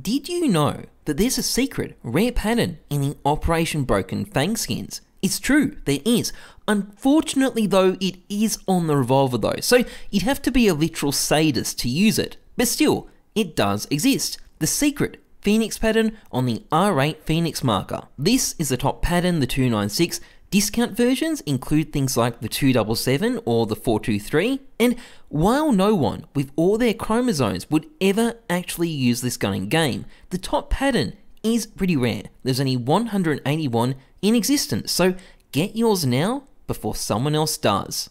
Did you know that there's a secret, rare pattern in the Operation Broken Fang skins? It's true, there is. Unfortunately, though, it is on the revolver, though, so you'd have to be a literal sadist to use it. But still, it does exist. The secret Phoenix pattern on the R8 Phoenix marker. This is the top pattern, the 296. Discount versions include things like the 277 or the 423, and while no one with all their chromosomes would ever actually use this gun in game, the top pattern is pretty rare. There's only 181 in existence, so get yours now before someone else does.